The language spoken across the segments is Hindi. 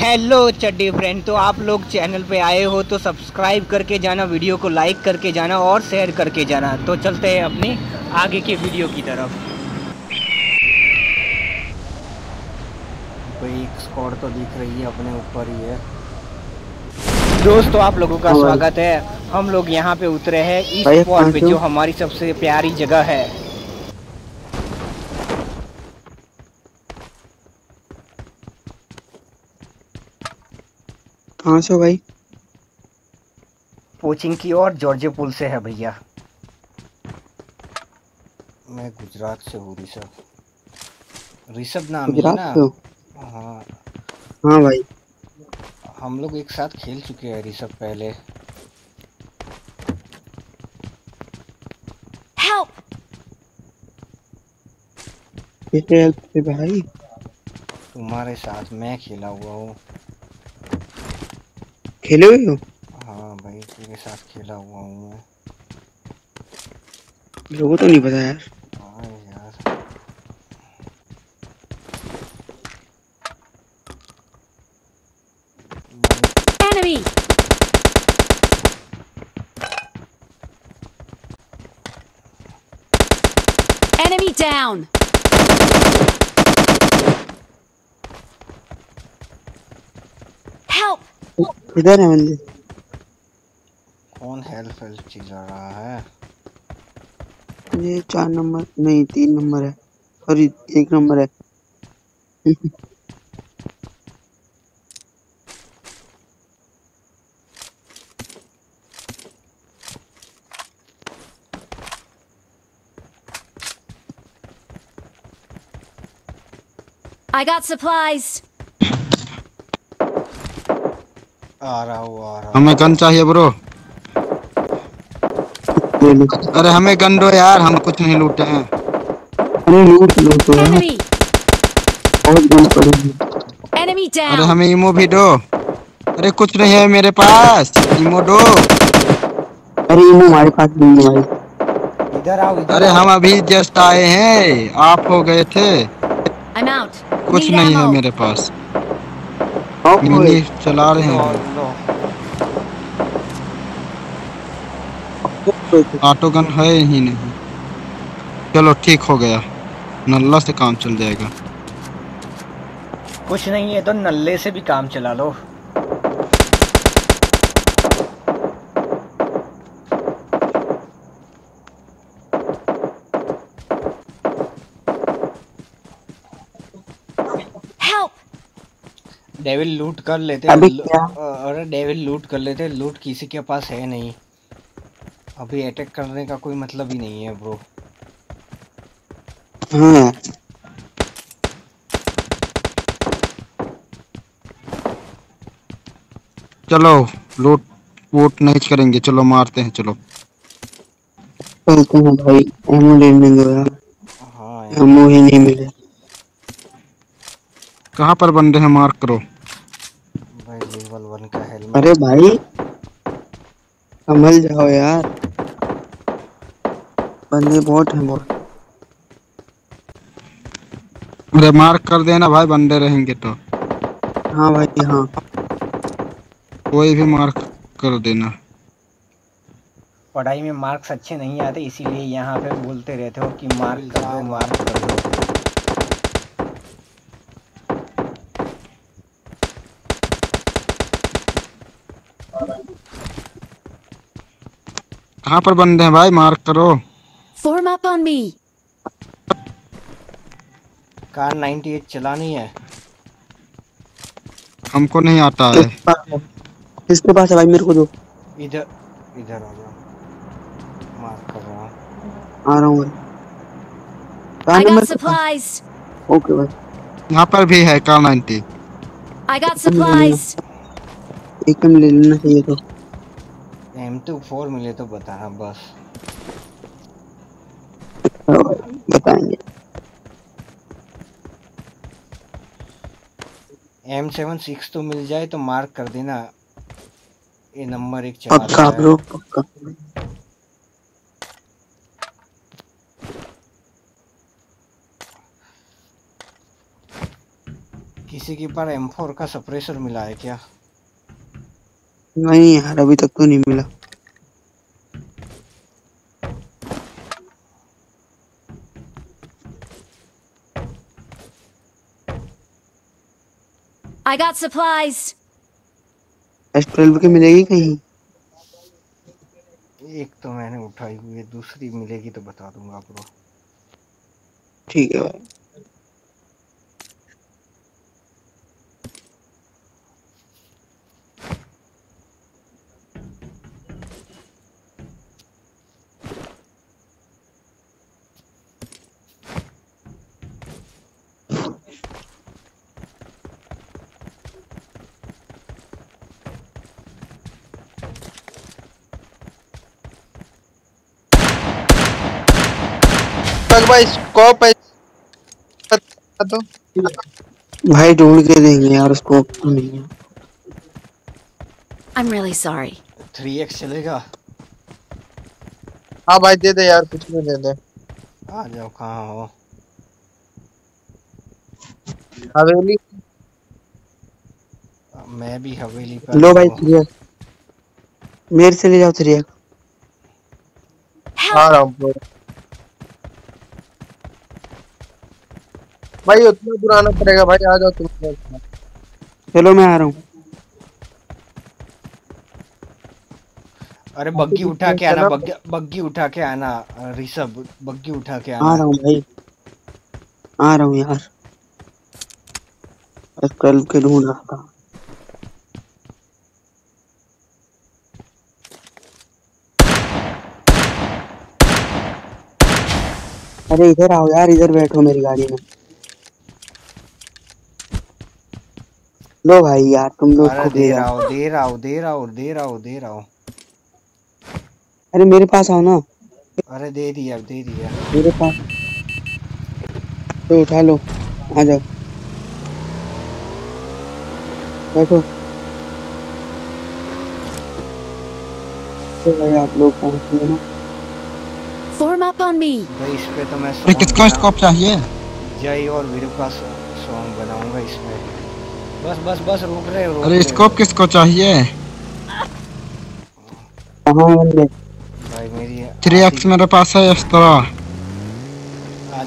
हेलो चड्डी फ्रेंड तो आप लोग चैनल पे आए हो तो सब्सक्राइब करके जाना वीडियो को लाइक करके जाना और शेयर करके जाना. तो चलते हैं अपनी आगे के वीडियो की तरफ़. कोई एक तो दिख रही है अपने ऊपर ही है. दोस्तों आप लोगों का स्वागत है. हम लोग यहाँ पे उतरे हैं भाई, ईस्ट पॉइंट पे जो हमारी सबसे प्यारी जगह है. कहाँ से हो भाई? कोचिंग की और जॉर्जे पुल से है भैया। मैं गुजरात से हूँ ऋषभ। ऋषभ नाम है ना? हाँ? हाँ। भाई। हम लोग एक साथ खेल चुके हैं ऋषभ पहले। हेल्प भाई? तुम्हारे साथ मैं खेला हुआ हूँ। खेले हुए हो? हाँ भाई तेरे साथ खेला हुआ हूँ। मैं लोगों तो नहीं पता यार Enemy! Enemy down! Help! इधर है बंदे कौन हेल्प हेल्प चिल्ला रहा है? ये चार नंबर नहीं तीन नंबर है। सॉरी एक नंबर है। I got supplies! आ रहा हूँ आ रहा हमें गन चाहिए ब्रो। अरे हमें गन दो यार हम कुछ नहीं लूटे हैं। अरे लूट! बहुत गन हमें इमो भी दो। अरे कुछ नहीं है मेरे पास इमो दो। अरे इन्हें हमारे पास नहीं है भाई इधर आओ इधर अरे हम अभी जस्ट आए हैं आप हो गए थे। कुछ नहीं है मेरे पास। मिनी चला रहे हैं। ऑटो गन है ही नहीं। चलो ठीक हो गया। नल्ला से काम चल जाएगा। कुछ नहीं है तो नल्ले से भी काम चला लो। डेविल लूट कर लेते अभी लू- क्या? अरे डेविल लूट कर लेते लूट किसी के पास है नहीं। अभी अटैक करने का कोई मतलब ही नहीं है ब्रो हाँ चलो लूट वोट नहीं करेंगे। चलो मारते हैं चलो। भाई। एमओ लेने दो यार। हाँ ही नहीं मिले। कहाँ पर बंदे हैं मार्क करो? भाई लेवल वन का हेलमेट अरे भाई संभल जाओ यार। बंदे बहुत हैं बहुत। अरे मार्क कर देना भाई बंदे रहेंगे तो। हाँ भाई हाँ। कोई भी मार्क कर देना। पढ़ाई में मार्क्स अच्छे नहीं आते इसीलिए यहाँ पे बोलते रहते हो कि मार्क कर मार्क कर दो कहाँ पर बंदे हैं भाई? मार्क करो। Form up on me! Kar 98 चलानी है। हमको नहीं आता है। किसके पास है? भाई? मेरे को दो। इधर इधर आ जाओ। मार्क कर रहा हूँ। आ रहा हूँ कहाँ नंबर got supplies! ओके भाई। यहाँ पर भी है Kar ninety. I got supplies! एक में ले लेना चाहिए तो। एम टू फोर मिले तो बताना बस। बताएँगे। एम सेवन सिक्स तो मिल जाए तो मार्क कर देना। ये नंबर एक पक्का ब्रो पक्का। किसी के पास M4 का सप्रेसर मिला है क्या? नहीं यार अभी तक तो नहीं मिला। I got supplies. S twelve की मिलेगी कहीं? एक तो मैंने उठाई हुई है दूसरी मिलेगी तो बता दूँगा आपको। ठीक है भाई। तक भाई स्कोप है। तो भाई ढूंढ के देंगे यार उसको तो नहीं है। I'm really sorry. 3x चलेगा। हाँ भाई दे दे यार कुछ भी दे दे। आ जाओ कहाँ हो? हवेली? मैं भी हवेली पर लो भाई। थ्री मेरे से ले जाओ थ्री आ! रहा हूँ भाई उतना दूर आना पड़ेगा भाई आ जाओ तुम चलो मैं आ रहा हूँ। अरे बग्गी उठा के आना बग्गी बग्गी उठा के आना ऋषभ बग्गी उठा के आना। आ रहा हूँ भाई। आ रहा हूँ यार। ट्वेल्व के ढूंढ रहा था अरे इधर आओ यार इधर बैठो मेरी गाड़ी में। लो भाई यार तुम लोग को दे रहा हूँ। दे रहा हूँ दे रहा हूँ दे रहा हूँ दे रहा हूँ। अरे मेरे पास आओ ना। अरे दे दिया दे दिया। मेरे पास तो उठा लो आ जाओ। बैठो। तो भाई आप लोग पहुँच गए ना? Form up on me. भाई इस पे तो मैं किसका स्कोप चाहिए? जय और वीरू का सॉन्ग बनाऊँगा इसमें बस बस बस रुक रहे रुक अरे। स्कोप किसको चाहिए? है भाई मेरी थ्री एक्स मेरे पास है इस तरह। आ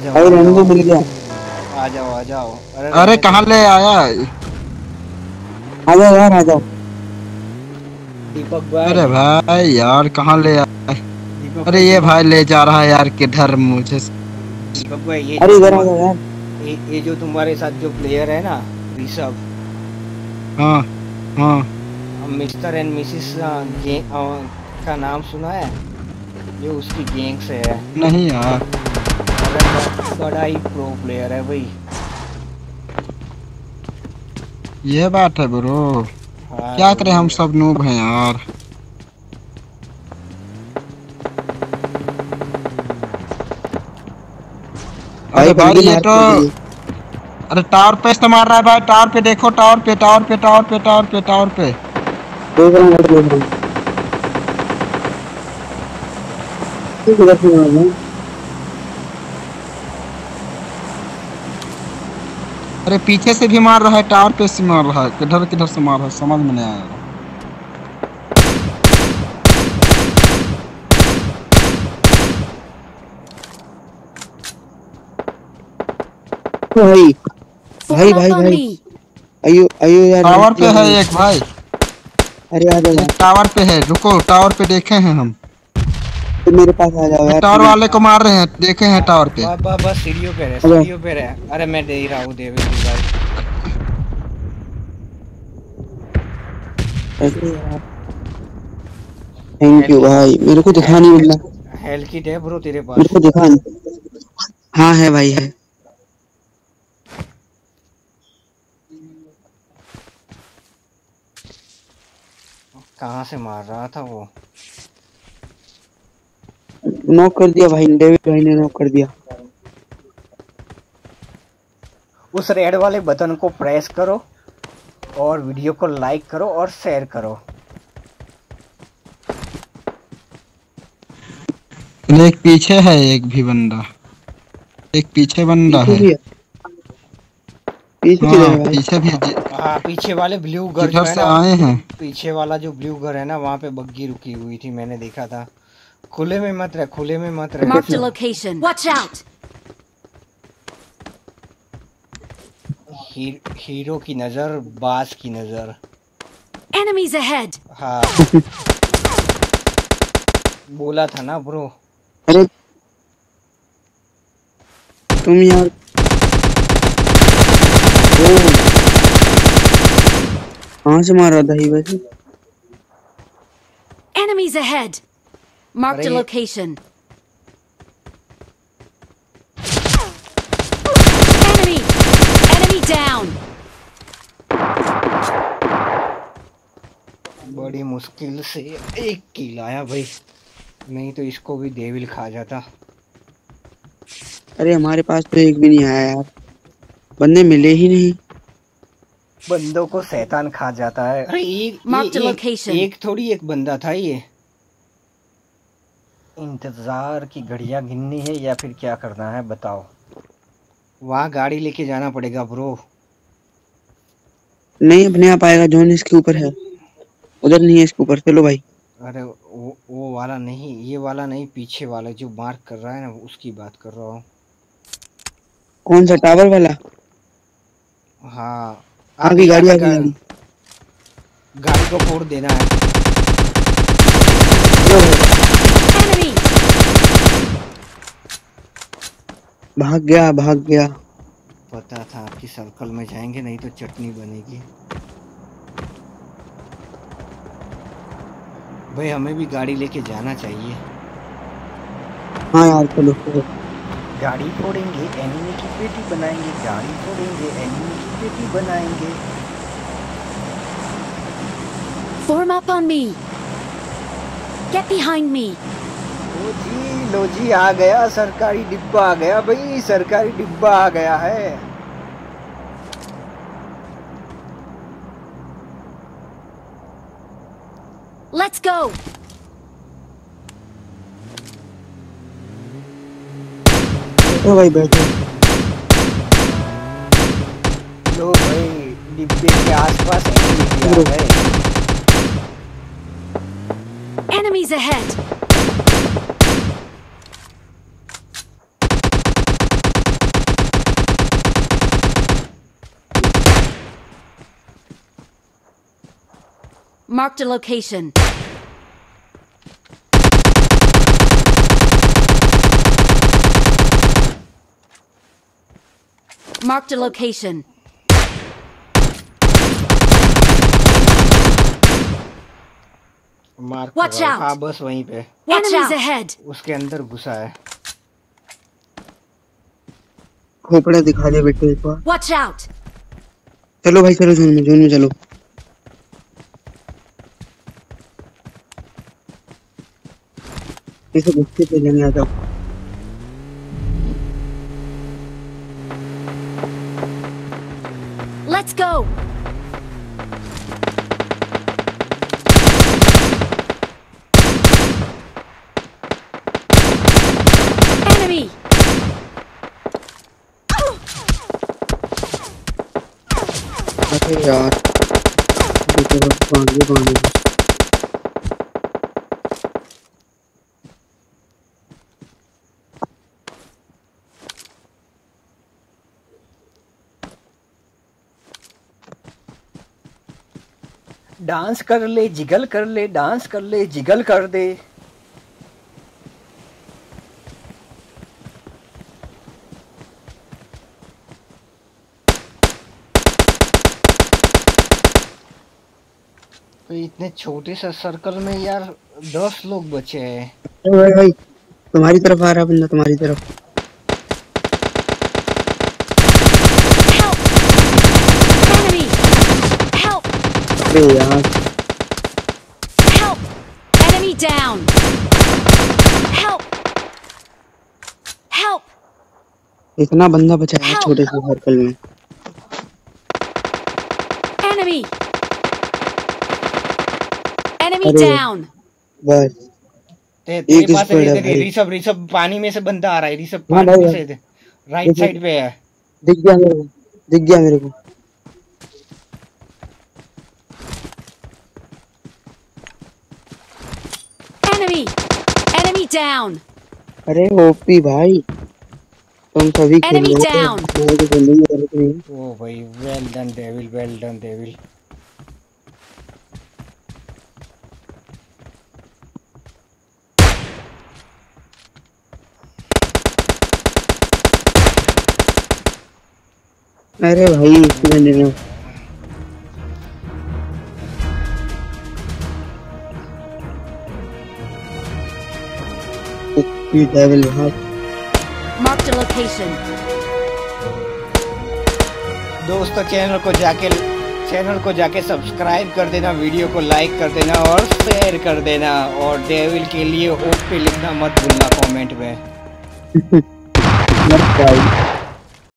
जाओ भाई आ रहने दो जाओ, मिल गया। आ जाओ आ जाओ। अरे अरे कहाँ ले आया? आ जाओ यार आ जाओ। दीपक भाई। अरे भाई यार कहाँ ले आया? दीपक अरे ये भाई ले जा रहा है यार किधर मुझे? दीपक भाई ये अरे इधर आ जाओ यार। ये, ये जो तुम्हारे साथ जो प्लेयर है ना ऋषभ हाँ हाँ। मिस्टर एंड मिसिस का नाम सुना है? ये उसकी गैंग से है। नहीं यार। बड़ा ही प्रो प्लेयर है भाई। ये बात है ब्रो हाँ, क्या करें हम सब नूब हैं यार। भाई अरे भाई ये तो। अरे टावर पे इस्तेमाल रहा है भाई, टावर पे देखो, टावर पे टावर पे टावर पे टावर पे टावर पे देख रहा हूँ देख रहा हूँ। अरे पीछे से भी मार रहा है, टावर पे से मार रहा है, किधर किधर से मार रहा है, समझ में नहीं आया भाई भाई भाई भाई। me. अयो अयो यार टावर पे है एक भाई। अरे आ जाओ टावर पे है रुको टावर पे देखे हैं हम। तो मेरे पास आ जाओ यार। टावर वाले को मार रहे हैं देखे हैं टावर पे। बस बस बस सीढ़ियों पे रहे। सीढ़ियों पे रहे। अरे मैं दे रहा हूँ देवे भाई। थैंक यू भाई। मेरे को दिखा नहीं मिला हेल किट है ब्रो तेरे पास। मेरे को दिखा नहीं। हाँ है भाई है। कहाँ से मार रहा था वो? नॉक कर दिया भाई डेविड भाई ने नॉक कर दिया। उस रेड वाले बटन को प्रेस करो और वीडियो को लाइक करो और शेयर करो। एक पीछे है एक भी बंदा। एक पीछे बंदा पीछे है। है। पीछे हाँ भाई पीछे भी हाँ पीछे वाले ब्लू घर जो है ना आए हैं। पीछे वाला जो ब्लू घर है ना वहाँ पे बग्गी रुकी हुई थी मैंने देखा था। खुले में मत रह खुले में मत रह। A location. Watch out! ही, हीरो की नज़र बास की नज़र। Enemies ahead! हाँ। बोला था ना ब्रो अरे तुम यार कहाँ से मार रहा था ये वैसे Enemies ahead! Marked a location. Enemy! Enemy down! बड़ी मुश्किल से एक किल आया भाई नहीं तो इसको भी देविल खा जाता अरे हमारे पास तो एक भी नहीं आया यार बंदे मिले ही नहीं। बंदों को शैतान खा जाता है। अरे एक एक, एक थोड़ी एक बंदा था ये। इंतज़ार की घड़ियाँ गिननी है या फिर क्या करना है बताओ। वहाँ गाड़ी लेके जाना पड़ेगा ब्रो। नहीं अपने आप आएगा जोन इसके ऊपर है। उधर नहीं है इसके ऊपर चलो भाई। अरे वो वो वाला नहीं ये वाला नहीं पीछे वाला जो मार्क कर रहा है ना उसकी बात कर रहा हूँ। कौन सा टावर वाला? हाँ। आगे गाड़ी आगे आगे गाड़ी। गाड़ी को फोड़ देना है। भाग गया भाग गया। पता था आपकी सर्कल में जाएँगे नहीं तो चटनी बनेगी। भाई हमें भी गाड़ी लेके जाना चाहिए। हाँ यार चलो। गाड़ी फोड़ेंगे एनिमी की पेटी बनाएँगे गाड़ी फोड़ेंगे एनिमी की पेटी बनाएँगे Form up on me! Get behind me! लो जी लो जी आ गया सरकारी डिब्बा आ गया भाई सरकारी डिब्बा आ गया है Let's go! बैठो भाई बैठो लो भाई डिब्बे के आसपास एनिमी दिया है Enemies ahead! Marked a location. Marked a location. Mark Watch out. हाँ बस वहीं पे Enemies ahead! उसके अंदर घुसा है खोपड़ा दिखा दे बेटे एक बार Watch out! चलो भाई चलो जोन में जोन में चलो इसे गुस्से पे लेने आ जाओ Let's go! Enemy! अरे यार देखो बस बाँध दे बाँध दे डांस कर ले, जिगल कर ले, डांस कर ले, जिगल कर दे। तो इतने छोटे से सर्कल में यार दस लोग बचे हैं। भाई भाई, तुम्हारी तरफ़ आ रहा बंदा, तुम्हारी तरफ़। अरे यार Help! Enemy down! Help! Help! इतना बंदा बचा है छोटे से सर्कल में Enemy! Enemy अरे। down! बस एक तेरे पास है। ऋषभ ऋषभ पानी में से बंदा आ रहा है ऋषभ हाँ पानी में से राइट साइड पे है दिख गया मेरे को दिख गया मेरे को Enemy! Enemy down! अरे ओपी भाई तुम सभी खेल Enemy रहे हो down. मेरे को खेलने की ज़रूरत नहीं ओ भाई well done devil well done devil अरे भाई इसमें नहीं devil भाई Marked a location. दोस्तों चैनल को जाके चैनल को जाके सब्सक्राइब कर देना वीडियो को लाइक कर देना और शेयर कर देना। और डेविल के लिए ओपी लिखना मत भूलना कमेंट में।